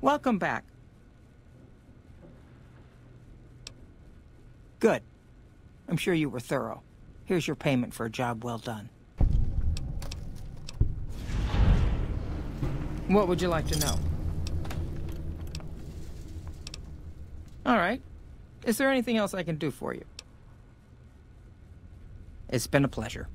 Welcome back. Good. I'm sure you were thorough. Here's your payment for a job well done. What would you like to know? All right. Is there anything else I can do for you? It's been a pleasure.